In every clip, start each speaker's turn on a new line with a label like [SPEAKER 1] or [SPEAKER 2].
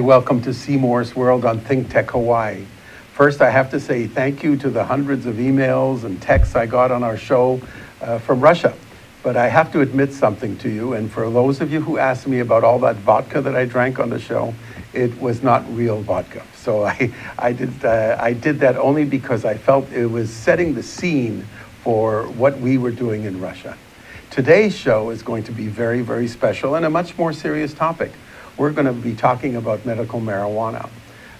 [SPEAKER 1] Welcome to Seymour's World on Think Tech Hawaii. First, I have to say thank you to the hundreds of emails and texts I got on our show uh, from Russia. But I have to admit something to you, and for those of you who asked me about all that vodka that I drank on the show, it was not real vodka. So I, I, did, uh, I did that only because I felt it was setting the scene for what we were doing in Russia. Today's show is going to be very, very special and a much more serious topic. We're going to be talking about medical marijuana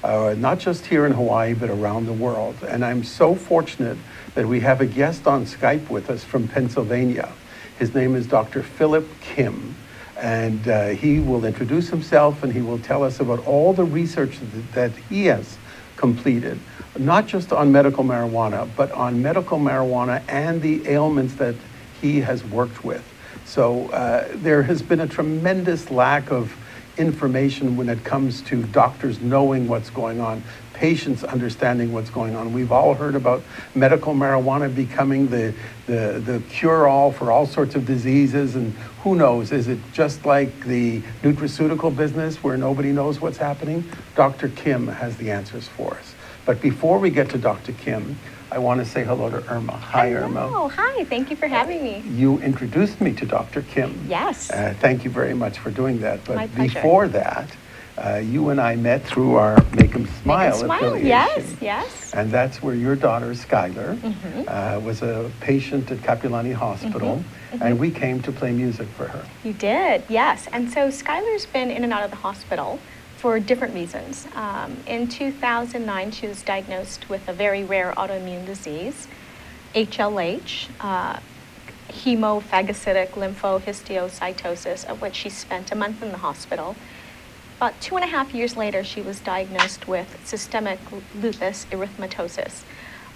[SPEAKER 1] uh, not just here in Hawaii, but around the world. And I'm so fortunate that we have a guest on Skype with us from Pennsylvania. His name is Dr. Philip Kim. And uh, he will introduce himself and he will tell us about all the research that, that he has completed, not just on medical marijuana, but on medical marijuana and the ailments that he has worked with. So uh, there has been a tremendous lack of information when it comes to doctors knowing what's going on, patients understanding what's going on. We've all heard about medical marijuana becoming the, the, the cure-all for all sorts of diseases, and who knows, is it just like the nutraceutical business where nobody knows what's happening? Dr. Kim has the answers for us. But before we get to Dr. Kim, I want to say hello to Irma. Hi,
[SPEAKER 2] hello.
[SPEAKER 1] Irma.
[SPEAKER 2] Oh, hi. Thank you for having me.
[SPEAKER 1] You introduced me to Dr. Kim.
[SPEAKER 2] Yes.
[SPEAKER 1] Uh, thank you very much for doing that. But
[SPEAKER 2] My pleasure.
[SPEAKER 1] before that, uh, you and I met through our Make 'em Smile,
[SPEAKER 2] Make 'em smile.
[SPEAKER 1] affiliation.
[SPEAKER 2] Yes, yes.
[SPEAKER 1] And that's where your daughter, Skylar,
[SPEAKER 2] Mhm.
[SPEAKER 1] uh, was a patient at Kapiolani Hospital.
[SPEAKER 2] Mhm,
[SPEAKER 1] And we came to play music for her.
[SPEAKER 2] You did, yes. And so Skylar's been in and out of the hospital for different reasons. Um, in 2009, she was diagnosed with a very rare autoimmune disease, HLH, uh, hemophagocytic lymphohistiocytosis, of which she spent a month in the hospital. About two and a half years later, she was diagnosed with systemic lupus erythematosus,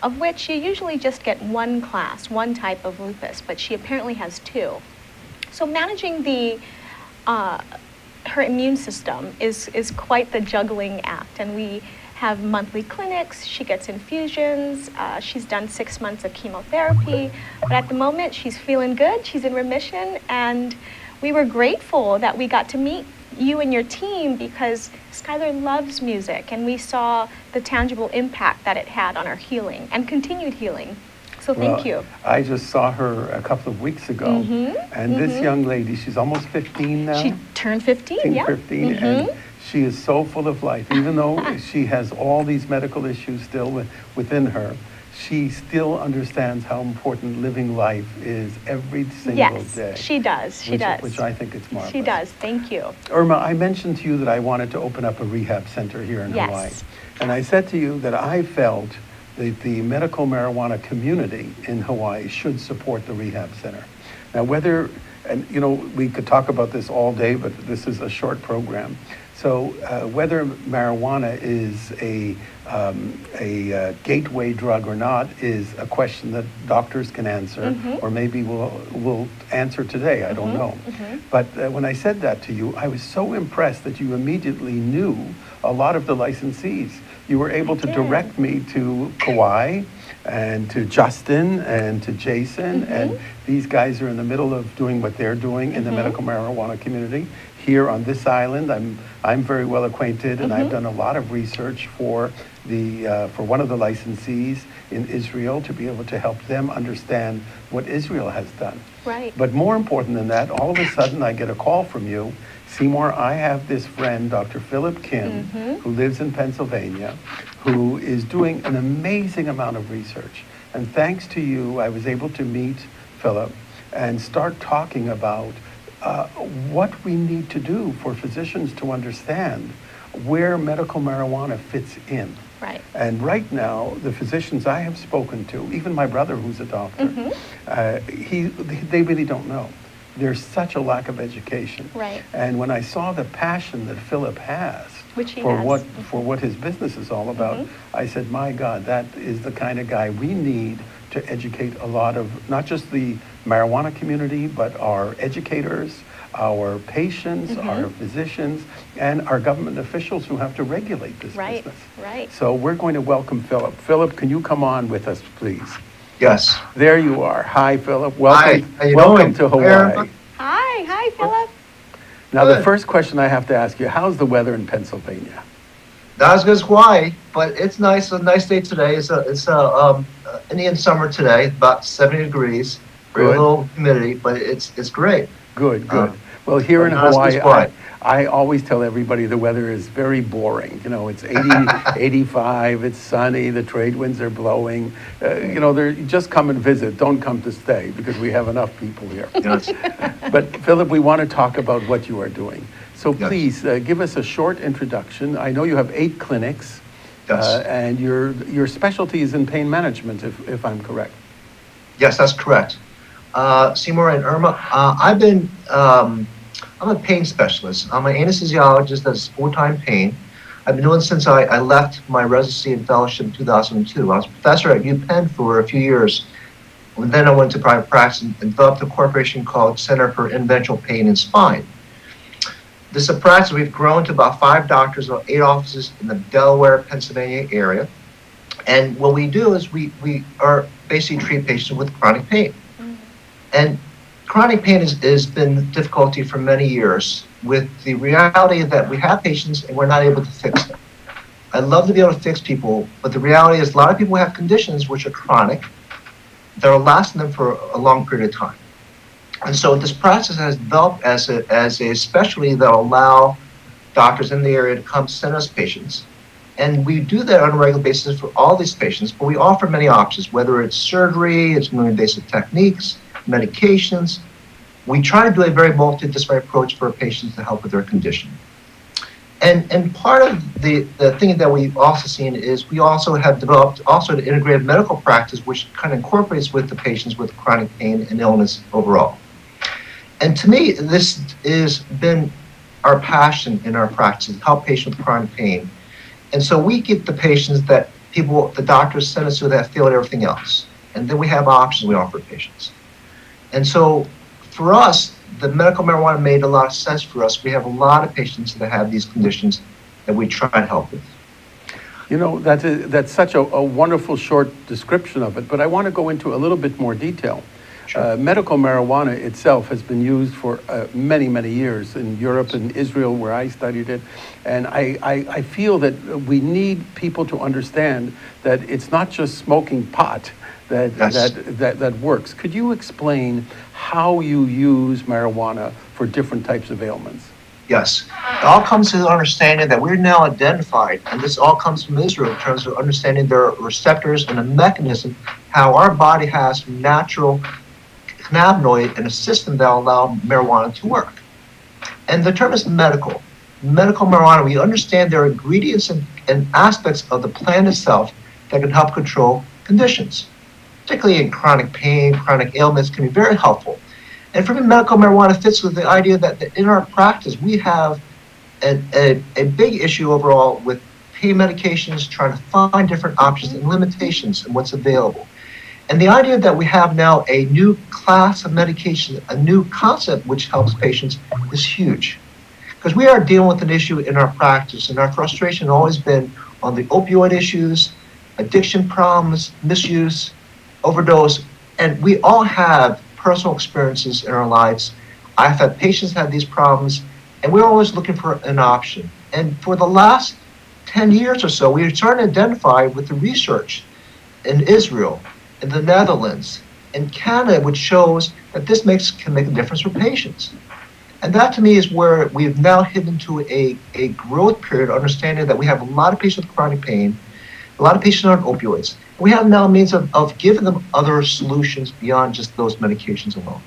[SPEAKER 2] of which you usually just get one class, one type of lupus, but she apparently has two. So managing the uh, her immune system is is quite the juggling act, and we have monthly clinics. She gets infusions. Uh, she's done six months of chemotherapy, but at the moment she's feeling good. She's in remission, and we were grateful that we got to meet you and your team because Skylar loves music, and we saw the tangible impact that it had on her healing and continued healing. So thank you.
[SPEAKER 1] I just saw her a couple of weeks ago.
[SPEAKER 2] Mhm,
[SPEAKER 1] And this
[SPEAKER 2] mhm.
[SPEAKER 1] young lady, she's almost 15 now.
[SPEAKER 2] She turned 15,
[SPEAKER 1] 15,
[SPEAKER 2] yeah.
[SPEAKER 1] 15, and
[SPEAKER 2] Mhm.
[SPEAKER 1] she is so full of life. Even though she has all these medical issues still within her, she still understands how important living life is every single
[SPEAKER 2] yes,
[SPEAKER 1] day.
[SPEAKER 2] she does. She
[SPEAKER 1] which,
[SPEAKER 2] does.
[SPEAKER 1] Which I think it's marvelous.
[SPEAKER 2] She does. Thank you.
[SPEAKER 1] Irma, I mentioned to you that I wanted to open up a rehab center here in
[SPEAKER 2] Yes.
[SPEAKER 1] Hawaii. And I said to you that I felt that the medical marijuana community in Hawaii should support the rehab center. Now, whether, and you know, we could talk about this all day, but this is a short program. So, uh, whether marijuana is a, um, a uh, gateway drug or not is a question that doctors can answer,
[SPEAKER 2] Mhm.
[SPEAKER 1] or maybe we'll, will answer today. I don't
[SPEAKER 2] Mhm,
[SPEAKER 1] know.
[SPEAKER 2] mhm.
[SPEAKER 1] But uh, when I said that to you, I was so impressed that you immediately knew a lot of the licensees. You were able to direct me to Kauai and to Justin and to Jason.
[SPEAKER 2] Mhm.
[SPEAKER 1] And these guys are in the middle of doing what they're doing in the
[SPEAKER 2] Mhm.
[SPEAKER 1] medical marijuana community here on this island. I'm, I'm very well acquainted and I've
[SPEAKER 2] Mhm.
[SPEAKER 1] done a lot of research for, the, uh, for one of the licensees in Israel to be able to help them understand what Israel has done.
[SPEAKER 2] Right.
[SPEAKER 1] But more important than that, all of a sudden I get a call from you. Seymour, I have this friend, Dr. Philip Kim,
[SPEAKER 2] Mhm.
[SPEAKER 1] who lives in Pennsylvania, who is doing an amazing amount of research. And thanks to you, I was able to meet Philip and start talking about uh, what we need to do for physicians to understand where medical marijuana fits in.
[SPEAKER 2] Right.
[SPEAKER 1] And right now, the physicians I have spoken to, even my brother who's a doctor,
[SPEAKER 2] Mhm.
[SPEAKER 1] uh, he, they really don't know. There's such a lack of education.
[SPEAKER 2] Right.
[SPEAKER 1] And when I saw the passion that Philip has
[SPEAKER 2] Which
[SPEAKER 1] for
[SPEAKER 2] has.
[SPEAKER 1] what
[SPEAKER 2] Mhm.
[SPEAKER 1] for what his business is all about,
[SPEAKER 2] Mhm.
[SPEAKER 1] I said, my God, that is the kind of guy we need to educate a lot of not just the marijuana community, but our educators, our patients,
[SPEAKER 2] Mhm.
[SPEAKER 1] our physicians, and our government officials who have to regulate this
[SPEAKER 2] Right,
[SPEAKER 1] business.
[SPEAKER 2] right.
[SPEAKER 1] So we're going to welcome Philip. Philip, can you come on with us, please?
[SPEAKER 3] Yes.
[SPEAKER 1] There you are. Hi, Philip. Welcome.
[SPEAKER 3] Hi, how you
[SPEAKER 1] welcome
[SPEAKER 3] doing?
[SPEAKER 1] to Hawaii.
[SPEAKER 2] Hi. Hi, Philip.
[SPEAKER 1] Now, the first question I have to ask you, how's the weather in Pennsylvania?
[SPEAKER 3] Not as good as Hawaii, but it's nice. A nice day today. It's a it's a um, uh, Indian summer today, about 70 degrees. Very
[SPEAKER 1] Good.
[SPEAKER 3] little humidity, but it's it's great.
[SPEAKER 1] Good, good.
[SPEAKER 3] Uh,
[SPEAKER 1] Well, here in
[SPEAKER 3] not as good
[SPEAKER 1] Hawaii,
[SPEAKER 3] Hawaii.
[SPEAKER 1] I, I always tell everybody the weather is very boring. You know, it's 80, 85, it's sunny, the trade winds are blowing. Uh, you know, they're, just come and visit, don't come to stay because we have enough people here.
[SPEAKER 3] It's-
[SPEAKER 1] But Philip, we want to talk about what you are doing. So
[SPEAKER 3] Yes.
[SPEAKER 1] please uh, give us a short introduction. I know you have eight clinics,
[SPEAKER 3] Yes.
[SPEAKER 1] uh, and your your specialty is in pain management, if, if I'm correct.
[SPEAKER 3] yes, that's correct. Uh, Seymour and Irma, uh, I've been um, I'm a pain specialist. I'm an anesthesiologist that's full-time pain. I've been doing it since I, I left my residency and fellowship in 2002. I was a professor at UPenn for a few years. And then I went to private practice and developed a corporation called Center for Interventional Pain and Spine. This is a practice we've grown to about five doctors, about eight offices in the Delaware, Pennsylvania area. And what we do is we, we are basically treat patients with chronic pain. Mm-hmm. And chronic pain has, has been difficulty for many years with the reality that we have patients and we're not able to fix them. I'd love to be able to fix people, but the reality is a lot of people have conditions which are chronic that are lasting them for a long period of time. And so this process has developed as a, as a specialty that will allow doctors in the area to come send us patients. And we do that on a regular basis for all these patients, but we offer many options, whether it's surgery, it's minimally invasive techniques, medications. We try to do a very multidisciplinary approach for patients to help with their condition. And, and part of the, the thing that we've also seen is we also have developed also an integrated medical practice which kind of incorporates with the patients with chronic pain and illness overall. And to me, this has been our passion in our practice, help patients with chronic pain. And so we give the patients that people, the doctors send us to that failed everything else. And then we have options we offer patients. And so for us, the medical marijuana made a lot of sense for us. We have a lot of patients that have these conditions that we try and help with.
[SPEAKER 1] You know, that is, that's such a, a wonderful short description of it, but I want to go into a little bit more detail.
[SPEAKER 3] Sure.
[SPEAKER 1] Uh, medical marijuana itself has been used for uh, many, many years in Europe and Israel, where I studied it. And I, I, I feel that we need people to understand that it's not just smoking pot that,
[SPEAKER 3] Yes.
[SPEAKER 1] that, that, that works. Could you explain how you use marijuana for different types of ailments?
[SPEAKER 3] Yes. It all comes to the understanding that we're now identified, and this all comes from Israel in terms of understanding their receptors and the mechanism, how our body has natural cannabinoid in a system that allow marijuana to work. And the term is medical. Medical marijuana, we understand there are ingredients and, and aspects of the plant itself that can help control conditions. Particularly in chronic pain, chronic ailments can be very helpful. And for me, medical marijuana fits with the idea that, in our practice, we have a, a, a big issue overall with pain medications, trying to find different options and limitations and what's available. And the idea that we have now a new class of medication, a new concept which helps patients is huge. Because we are dealing with an issue in our practice, and our frustration has always been on the opioid issues, addiction problems, misuse, overdose, and we all have personal experiences in our lives. I've had patients have these problems, and we're always looking for an option. And for the last 10 years or so, we are starting to identify with the research in Israel, in the Netherlands, in Canada, which shows that this makes can make a difference for patients. And that to me is where we've now hit into a, a growth period, understanding that we have a lot of patients with chronic pain, a lot of patients on opioids. We have now means of, of giving them other solutions beyond just those medications alone.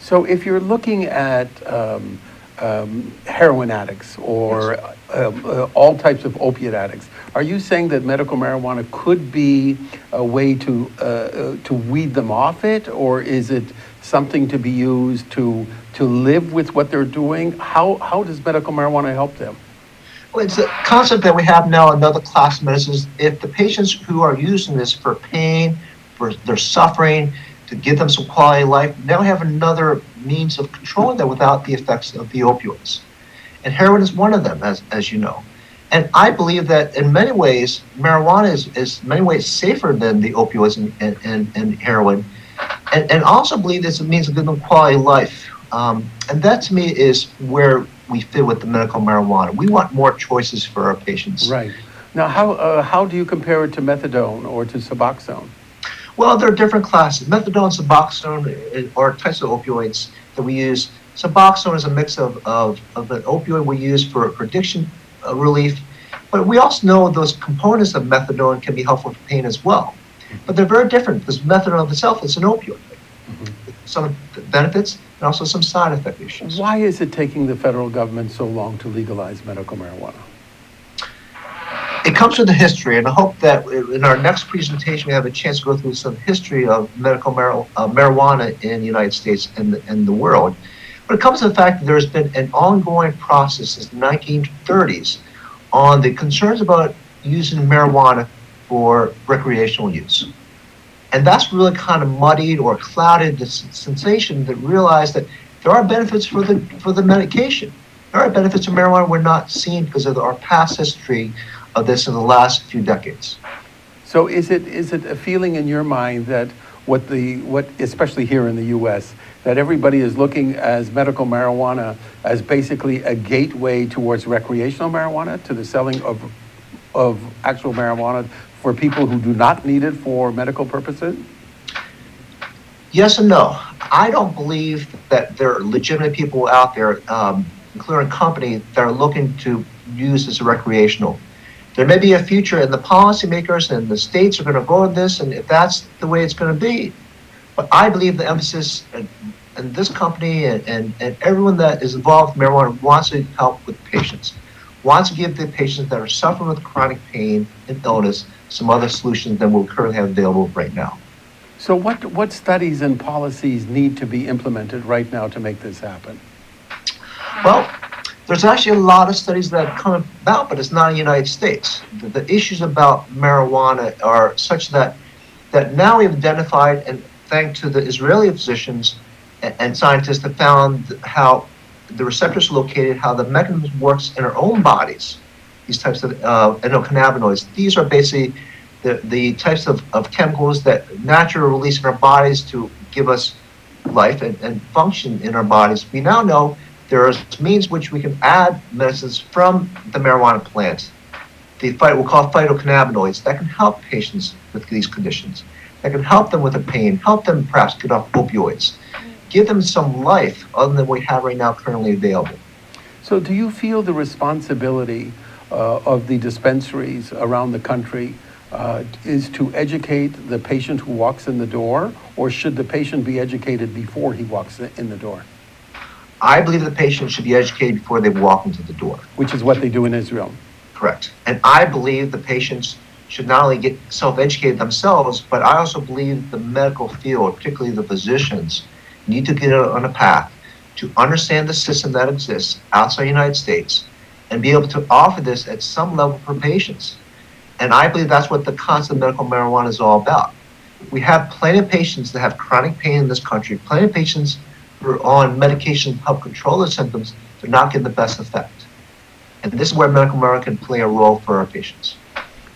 [SPEAKER 1] So if you're looking at um, um, heroin addicts or um, uh, all types of opiate addicts, are you saying that medical marijuana could be a way to uh, uh, to weed them off it, or is it something to be used to to live with what they're doing? How how does medical marijuana help them?
[SPEAKER 3] It's a concept that we have now, another class of medicines. If the patients who are using this for pain, for their suffering, to give them some quality of life, now we have another means of controlling that without the effects of the opioids. And heroin is one of them, as, as you know. And I believe that in many ways, marijuana is, is in many ways safer than the opioids and, and, and, and heroin. And, and also believe this means a good quality of life. Um, and that to me is where we fit with the medical marijuana. We want more choices for our patients.
[SPEAKER 1] Right. Now, how, uh, how do you compare it to methadone or to Suboxone?
[SPEAKER 3] Well, there are different classes. Methadone, Suboxone uh, are types of opioids that we use. Suboxone is a mix of, of, of an opioid we use for, for addiction uh, relief, but we also know those components of methadone can be helpful for pain as well. But they're very different because methadone itself is an opioid. Some of the benefits and also some side effect issues.
[SPEAKER 1] Why is it taking the federal government so long to legalize medical marijuana?
[SPEAKER 3] It comes with the history, and I hope that in our next presentation we have a chance to go through some history of medical mar- uh, marijuana in the United States and the, and the world. But it comes to the fact that there's been an ongoing process since the 1930s on the concerns about using marijuana for recreational use. And that's really kind of muddied or clouded the sensation that realized that there are benefits for the for the medication. There are benefits of marijuana we're not seeing because of our past history of this in the last few decades.
[SPEAKER 1] So is it is it a feeling in your mind that what the what especially here in the US that everybody is looking as medical marijuana as basically a gateway towards recreational marijuana to the selling of of actual marijuana for people who do not need it for medical purposes?
[SPEAKER 3] Yes and no. I don't believe that there are legitimate people out there, um, including companies, that are looking to use a recreational there may be a future, and the policymakers and the states are going to vote on this, and if that's the way it's going to be. But I believe the emphasis, and, and this company and, and, and everyone that is involved with marijuana wants to help with patients, wants to give the patients that are suffering with chronic pain and illness some other solutions than we currently have available right now.
[SPEAKER 1] So, what, what studies and policies need to be implemented right now to make this happen?
[SPEAKER 3] Well, there's actually a lot of studies that have come about, but it's not in the United States. The, the issues about marijuana are such that that now we've identified, and thanks to the Israeli physicians and, and scientists, have found how the receptors are located, how the mechanism works in our own bodies. These types of uh, endocannabinoids. These are basically the, the types of, of chemicals that naturally release in our bodies to give us life and, and function in our bodies. We now know there are means which we can add medicines from the marijuana plant. The phyto, we'll call phytocannabinoids that can help patients with these conditions, that can help them with the pain, help them perhaps get off opioids, give them some life other than we have right now currently available.
[SPEAKER 1] So, do you feel the responsibility of the dispensaries around the country uh, is to educate the patient who walks in the door, or should the patient be educated before he walks in the door?
[SPEAKER 3] I believe the patient should be educated before they walk into the door.
[SPEAKER 1] Which is what they do in Israel.
[SPEAKER 3] Correct. And I believe the patients should not only get self-educated themselves, but I also believe the medical field, particularly the physicians, need to get on a path to understand the system that exists outside the United States and be able to offer this at some level for patients. And I believe that's what the concept of medical marijuana is all about. We have plenty of patients that have chronic pain in this country, plenty of patients who are on medication to help control the symptoms, they're not getting the best effect. And this is where medical marijuana can play a role for our patients.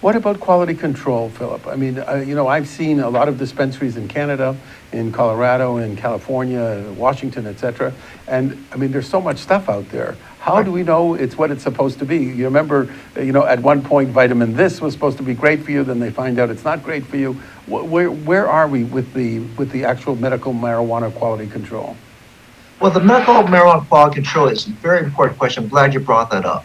[SPEAKER 1] What about quality control, Philip? I mean, uh, you know, I've seen a lot of dispensaries in Canada, in Colorado, in California, Washington, etc. And I mean, there's so much stuff out there. How do we know it's what it's supposed to be? You remember, uh, you know, at one point, vitamin this was supposed to be great for you, then they find out it's not great for you. Where, where are we with the, with the actual medical marijuana quality control?
[SPEAKER 3] Well, the medical marijuana quality control is a very important question. I'm glad you brought that up.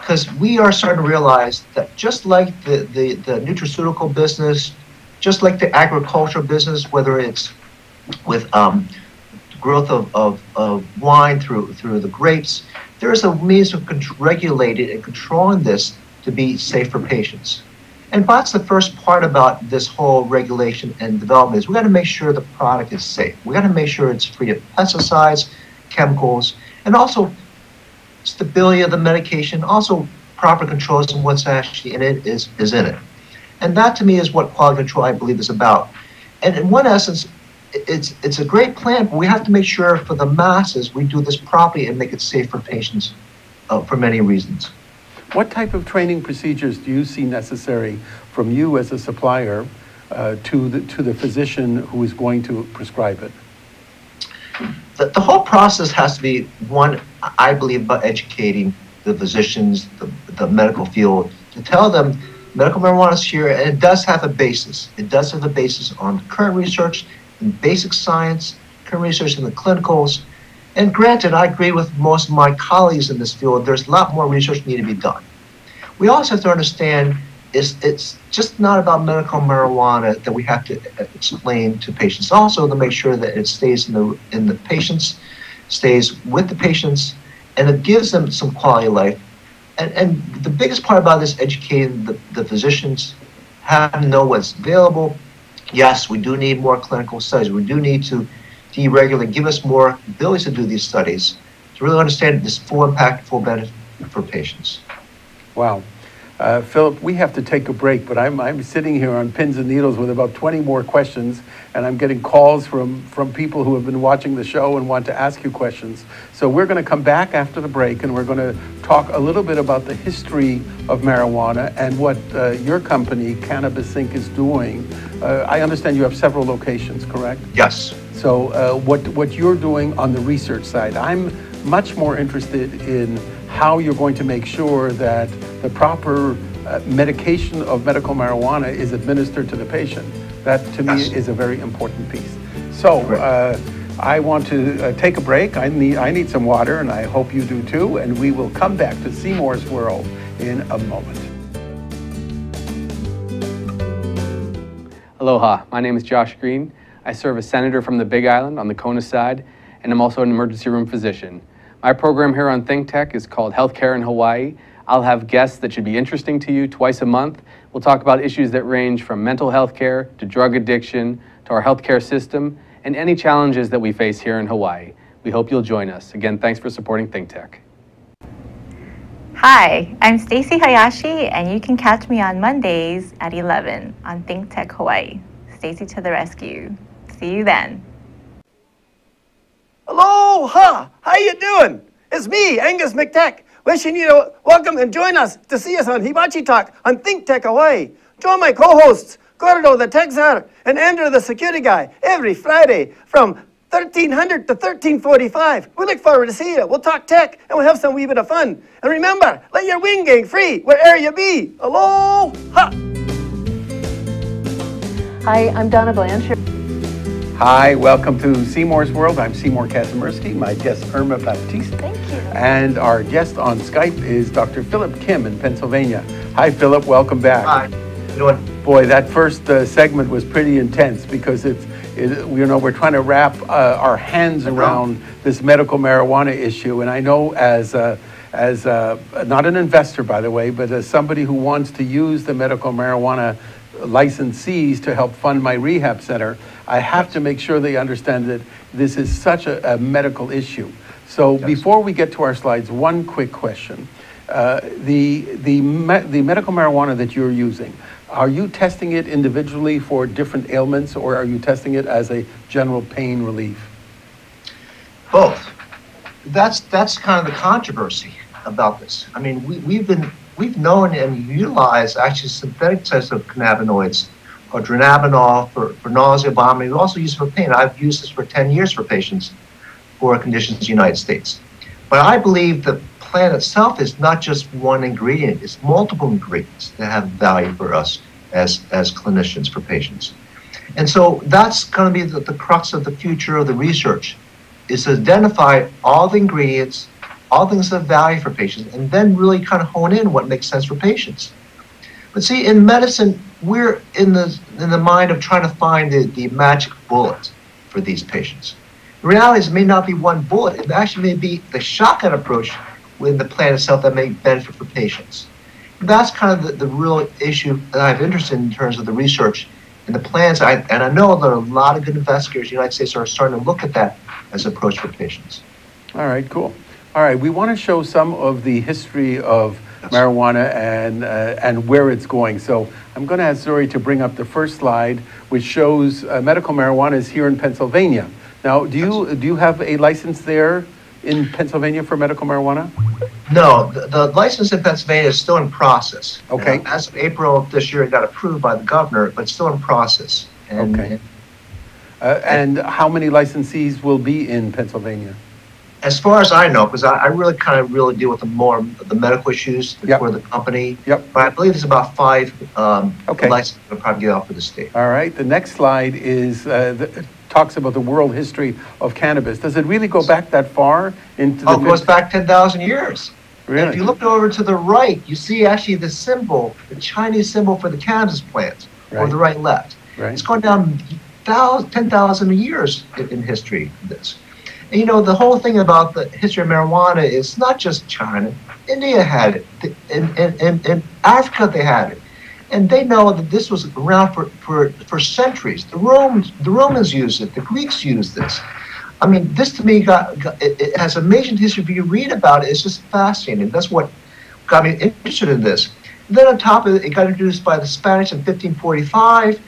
[SPEAKER 3] Because we are starting to realize that just like the, the, the nutraceutical business, just like the agricultural business, whether it's with um, growth of, of, of wine through, through the grapes, there is a means of regulating and controlling this to be safe for patients. And that's the first part about this whole regulation and development is we got to make sure the product is safe. We got to make sure it's free of pesticides, chemicals, and also stability of the medication, also proper controls and what's actually in it is, is in it. And that to me is what quality control I believe is about. And in one essence, it's it's a great plan, but we have to make sure for the masses we do this properly and make it safe for patients uh, for many reasons.
[SPEAKER 1] What type of training procedures do you see necessary from you as a supplier uh, to, the, to the physician who is going to prescribe it?
[SPEAKER 3] the, the whole process has to be one, I believe, about educating the physicians, the, the medical field, to tell them medical marijuana is here and it does have a basis. It does have a basis on current research in basic science, current research in the clinicals. And granted, I agree with most of my colleagues in this field, there's a lot more research need to be done. We also have to understand it's, it's just not about medical marijuana that we have to explain to patients. Also, to make sure that it stays in the in the patients, stays with the patients, and it gives them some quality of life. And, and the biggest part about this educating the, the physicians, have to know what's available. Yes, we do need more clinical studies. We do need to deregulate, give us more ability to do these studies to really understand this full impact, full benefit for patients.
[SPEAKER 1] Wow. Uh, Philip, we have to take a break, but I'm, I'm sitting here on pins and needles with about 20 more questions, and I'm getting calls from, from people who have been watching the show and want to ask you questions. So we're going to come back after the break, and we're going to talk a little bit about the history of marijuana and what uh, your company, Cannabisync, is doing. Uh, I understand you have several locations, correct?
[SPEAKER 3] Yes.
[SPEAKER 1] So uh, what, what you're doing on the research side, I'm much more interested in how you're going to make sure that the proper uh, medication of medical marijuana is administered to the patient. That to yes. me is a very important piece. So uh, I want to uh, take a break. I need, I need some water, and I hope you do too. And we will come back to Seymour's World in a moment.
[SPEAKER 4] Aloha, my name is Josh Green. I serve as senator from the Big Island on the Kona side, and I'm also an emergency room physician. My program here on Think Tech is called Healthcare in Hawaii. I'll have guests that should be interesting to you twice a month. We'll talk about issues that range from mental health care to drug addiction to our healthcare system and any challenges that we face here in Hawaii. We hope you'll join us. Again, thanks for supporting Think Tech.
[SPEAKER 5] Hi, I'm Stacy Hayashi, and you can catch me on Mondays at 11 on Think Tech Hawaii. Stacy to the rescue. See you then.
[SPEAKER 6] Aloha! How you doing? It's me, Angus McTech, wishing you to welcome and join us to see us on Hibachi Talk on Think Tech Hawaii. Join my co-hosts, Gordo the Tech Czar and Andrew the Security Guy every Friday from 1300 to 1345. We look forward to see you. We'll talk tech and we'll have some wee bit of fun. And remember, let your wing gang free wherever you be. Aloha!
[SPEAKER 7] Hi, I'm Donna Blanchard.
[SPEAKER 1] Hi, welcome to Seymour's World. I'm Seymour Kazimirski, my guest Irma Baptiste.
[SPEAKER 7] Thank you.
[SPEAKER 1] And our guest on Skype is Dr. Philip Kim in Pennsylvania. Hi, Philip, welcome back.
[SPEAKER 3] Hi. Doing?
[SPEAKER 1] Boy, that first uh, segment was pretty intense because it's, it, you know, we're trying to wrap uh, our hands around this medical marijuana issue. And I know as uh, as uh, not an investor, by the way, but as somebody who wants to use the medical marijuana licensees to help fund my rehab center, I have to make sure they understand that this is such a, a medical issue. So yes. before we get to our slides, one quick question. Uh, the, the, me the medical marijuana that you're using, are you testing it individually for different ailments or are you testing it as a general pain relief?
[SPEAKER 3] Both. That's, that's kind of the controversy about this. I mean, we, we've been we've known and utilized actually synthetic types of cannabinoids or dronabinol for, for nausea, vomiting. We also use it for pain. I've used this for 10 years for patients for conditions in the United States. But I believe the plant itself is not just one ingredient, it's multiple ingredients that have value for us as, as clinicians for patients. And so that's going to be the, the crux of the future of the research is to identify all the ingredients all things of value for patients, and then really kind of hone in what makes sense for patients. But see, in medicine, we're in the in the mind of trying to find the, the magic bullet for these patients. The reality is it may not be one bullet, it actually may be the shotgun approach within the plan itself that may benefit for patients. That's kind of the, the real issue that I'm interested in in terms of the research and the plans. I, and I know there are a lot of good investigators in the United States are starting to look at that as an approach for patients.
[SPEAKER 1] All right, cool. All right, we want to show some of the history of marijuana and, uh, and where it's going. So I'm going to ask Zuri to bring up the first slide, which shows uh, medical marijuana is here in Pennsylvania. Now, do you, do you have a license there in Pennsylvania for medical marijuana?
[SPEAKER 3] No, the, the license in Pennsylvania is still in process.
[SPEAKER 1] Okay.
[SPEAKER 3] Uh, as of April of this year, it got approved by the governor, but still in process.
[SPEAKER 1] And, okay. Uh, and how many licensees will be in Pennsylvania?
[SPEAKER 3] As far as I know, because I, I really kind of really deal with the more the medical issues
[SPEAKER 1] Yep.
[SPEAKER 3] for the company.
[SPEAKER 1] Yep.
[SPEAKER 3] But I believe there's about five um,
[SPEAKER 1] Okay.
[SPEAKER 3] licenses will probably get out for the state.
[SPEAKER 1] All right, the next slide is, uh, the- talks about the world history of cannabis. Does it really go back that far into the?
[SPEAKER 3] Oh, it goes back 10,000 years. And
[SPEAKER 1] Really?
[SPEAKER 3] If you look over to the right, you see actually the symbol, the Chinese symbol for the cannabis plant, or the right left.
[SPEAKER 1] Right.
[SPEAKER 3] It's gone down thousand, 10,000 years in, in history, this. And you know, the whole thing about the history of marijuana is not just China. India had it, in, in, in Africa they had it. And they know that this was around for, for, for centuries. The Romans, the Romans used it, the Greeks used this. I mean, this to me got, got it, it has amazing history. If you read about it, it's just fascinating. That's what got me interested in this. then on top of it, it got introduced by the Spanish in 1545.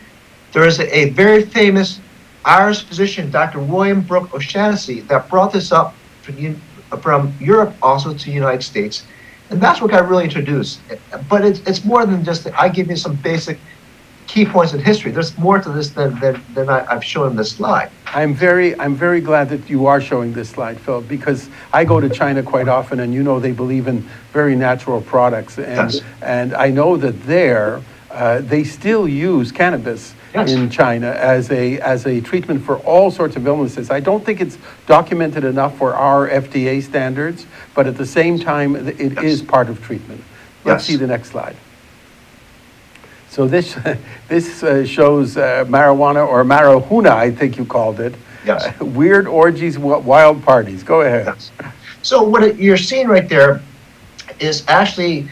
[SPEAKER 3] There is a, a very famous Irish physician, Dr. William Brooke O'Shaughnessy that brought this up from, from Europe also to the United States. And that's what got really introduced. But it's, it's more than just, I give you some basic key points in history. There's more to this than, than, than I, I've shown in this slide.
[SPEAKER 1] I'm very, I'm very glad that you are showing this slide, Phil, because I go to China quite often, and you know they believe in very natural products, and
[SPEAKER 3] Yes.
[SPEAKER 1] and I know that there uh, they still use cannabis
[SPEAKER 3] Yes.
[SPEAKER 1] in China as a as a treatment for all sorts of illnesses. I don't think it's documented enough for our FDA standards, but at the same time, it
[SPEAKER 3] Yes.
[SPEAKER 1] is part of treatment. Let's
[SPEAKER 3] Yes.
[SPEAKER 1] see the next slide. So this, this uh, shows uh, marijuana or marihuna, I think you called it.
[SPEAKER 3] Yes.
[SPEAKER 1] Weird orgies, wild parties. Go ahead.
[SPEAKER 3] Yes. So what it- you're seeing right there is actually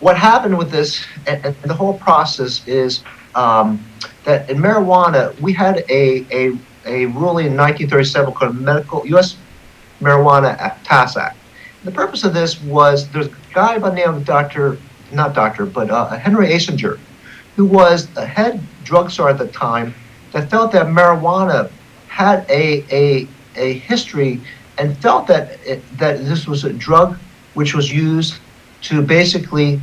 [SPEAKER 3] what happened with this and, and the whole process is um, that in marijuana we had a, a, a ruling in 1937 called Medical U.S. Marijuana Act- Act. The purpose of this was there's a guy by the name of Dr. not doctor but uh, Henry Anslinger, who was a head drug czar at the time that felt that marijuana had a, a, a history and felt that it, that this was a drug which was used to basically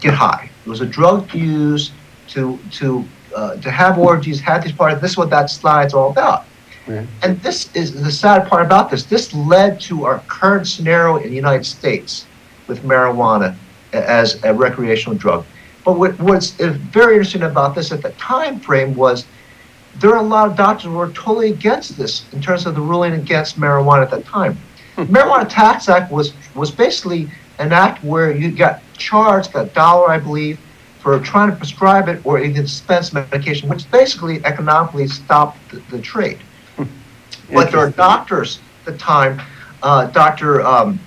[SPEAKER 3] get high. It was a drug used to to uh, to have orgies, have these parties. This is what that slide's all about.
[SPEAKER 1] Right.
[SPEAKER 3] And this is the sad part about this. This led to our current scenario in the United States with marijuana as a recreational drug. But what, what's uh, very interesting about this at the time frame was there are a lot of doctors who were totally against this in terms of the ruling against marijuana at that time. The marijuana Tax Act was was basically an act where you got charged a dollar, I believe, for trying to prescribe it or even dispense medication, which basically economically stopped the, the trade. But there are doctors at the time, uh, Dr. Um,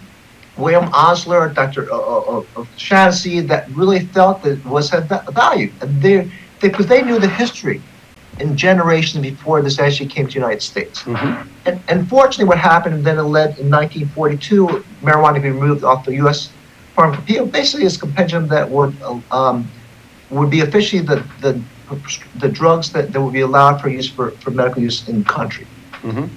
[SPEAKER 3] William Osler, Dr. Uh, uh, uh, Shaughnessy, that really felt that it was va- value. And they, because they knew the history in generations before this actually came to the United States.
[SPEAKER 1] Mhm.
[SPEAKER 3] And unfortunately, what happened, then it led in 1942, marijuana to be removed off the U.S. farm Pharmacopoeia. Basically, it's a compendium that would um, would be officially the, the the drugs that, that would be allowed for use for, for medical use in the country.
[SPEAKER 1] Mhm.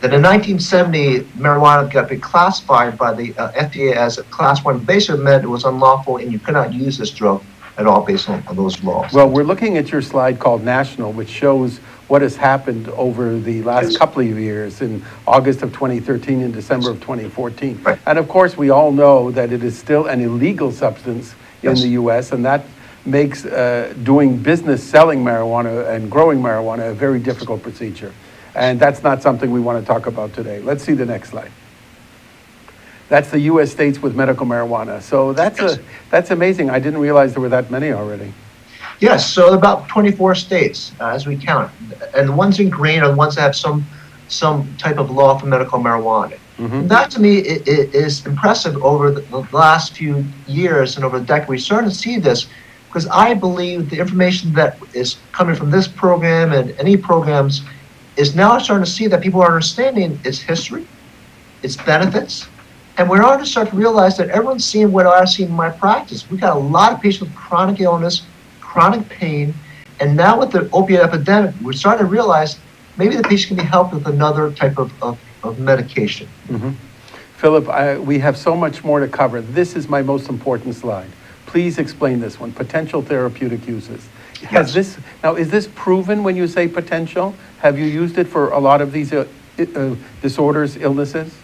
[SPEAKER 3] Then in 1970, marijuana got reclassified by the uh, FDA as a class one. Basically, meant it was unlawful and you could not use this drug at all based on, on those laws.
[SPEAKER 1] Well, we're looking at your slide called National, which shows what has happened over the last
[SPEAKER 3] Yes.
[SPEAKER 1] couple of years in August of 2013 and December of 2014.
[SPEAKER 3] Right.
[SPEAKER 1] And of course, we all know that it is still an illegal substance in
[SPEAKER 3] Yes.
[SPEAKER 1] the US, and that makes uh, doing business selling marijuana and growing marijuana a very difficult procedure. And that's not something we want to talk about today. Let's see the next slide. That's the US states with medical marijuana. So that's
[SPEAKER 3] Yes.
[SPEAKER 1] a that's amazing. I didn't realize there were that many already.
[SPEAKER 3] Yes, so about 24 states uh, as we count, and the ones in green are the ones that have some some type of law for medical marijuana.
[SPEAKER 1] Mhm.
[SPEAKER 3] That to me i- i- is impressive over the, the last few years and over the decade. We're starting to see this because I believe the information that is coming from this program and any programs is now starting to see that people are understanding its history, its benefits, and we're already starting to realize that everyone's seeing what I've seen in my practice. We've got a lot of patients with chronic illness, chronic pain, and now with the opiate epidemic, we're starting to realize maybe the patient can be helped with another type of, of, of medication.
[SPEAKER 1] Philip, I, we have so much more to cover. This is my most important slide. Please explain this one, potential therapeutic uses. Has
[SPEAKER 3] Yes.
[SPEAKER 1] this, now, is this proven when you say potential? Have you used it for a lot of these uh, uh, disorders, illnesses?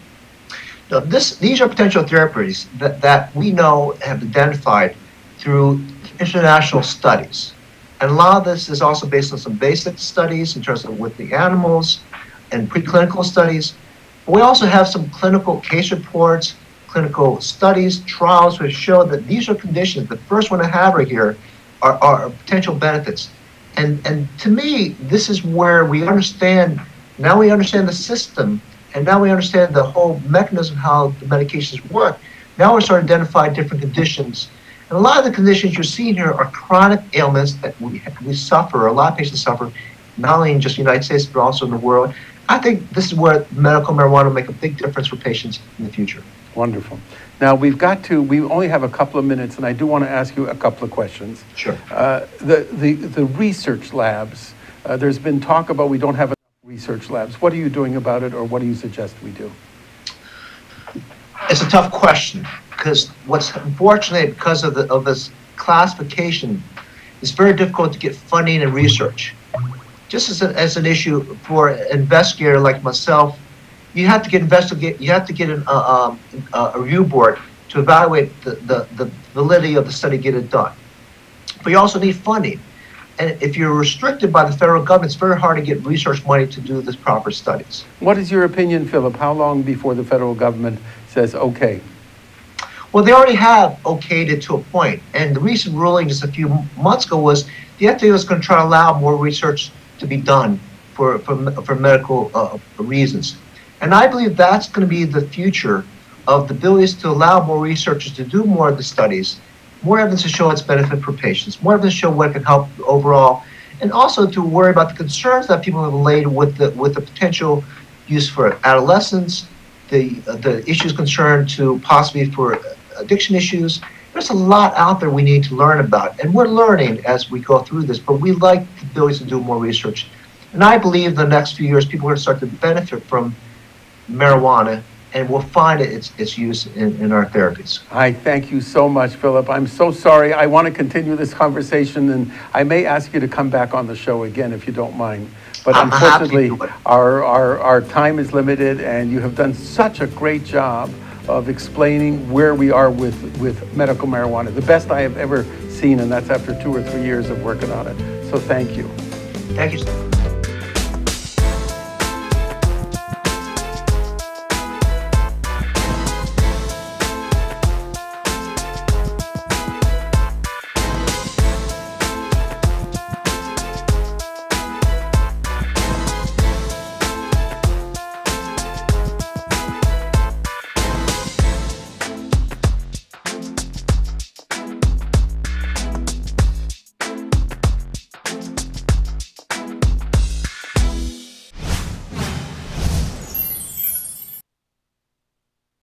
[SPEAKER 3] Now, this, these are potential therapies that, that we know have identified through international studies. And a lot of this is also based on some basic studies in terms of with the animals and preclinical studies. We also have some clinical case reports, clinical studies, trials which show that these are conditions, the first one I have right here, are, are potential benefits. And, and to me, this is where we understand, now we understand the system, and now we understand the whole mechanism how the medications work. Now we're starting to identify different conditions. And a lot of the conditions you're seeing here are chronic ailments that we, we suffer, a lot of patients suffer, not only in just the United States, but also in the world. I think this is where medical marijuana will make a big difference for patients in the future.
[SPEAKER 1] Wonderful. Now, we've got to, we only have a couple of minutes, and I do want to ask you a couple of questions.
[SPEAKER 3] Sure.
[SPEAKER 1] Uh, The, the, the research labs, uh, there's been talk about we don't have research labs. What are you doing about it, or what do you suggest we do?
[SPEAKER 3] It's a tough question because what's unfortunate because of the of this classification, it's very difficult to get funding and research. Just as, a, as an issue for an investigator like myself, you have to get investigate. You have to get an, uh, um, a review board to evaluate the, the, the validity of the study, get it done. But you also need funding. And if you're restricted by the federal government, it's very hard to get research money to do this proper studies.
[SPEAKER 1] What is your opinion, Philip? How long before the federal government says, okay?
[SPEAKER 3] Well, they already have okayed it to a point, and the recent ruling just a few months ago was the FDA was going to try to allow more research to be done for for, for medical uh, reasons, and I believe that's going to be the future of the abilities to allow more researchers to do more of the studies, more evidence to show its benefit for patients, more evidence to show what can help overall, and also to worry about the concerns that people have laid with the with the potential use for adolescents, the uh, the issues concerned to possibly for addiction issues. There's a lot out there we need to learn about, and we're learning as we go through this. But we like the ability to do more research, and I believe the next few years people are going to start to benefit from marijuana, and we'll find its its use in, in our therapies.
[SPEAKER 1] I thank you so much, Philip. I'm so sorry. I want to continue this conversation, and I may ask you to come back on the show again if you don't mind. But
[SPEAKER 3] I'm
[SPEAKER 1] unfortunately, our, our, our time is limited, and you have done such a great job of explaining where we are with, with medical marijuana. The best I have ever seen, and that's after two or three years of working on it. So thank you.
[SPEAKER 3] Thank you.